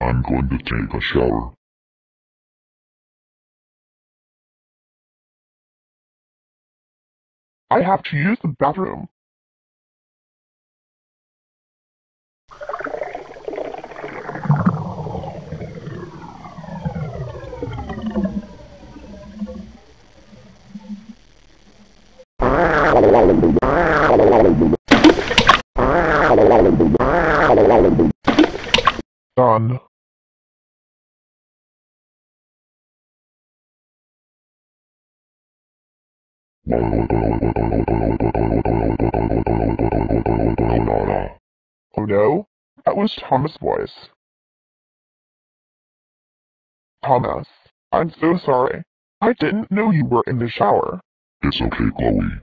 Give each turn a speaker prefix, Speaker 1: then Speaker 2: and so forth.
Speaker 1: I'm going to take a shower.
Speaker 2: I have to use the bathroom. Done. Oh no, that was Thomas' voice. Thomas, I'm so sorry. I didn't know you were in the shower.
Speaker 1: It's okay, Chloe.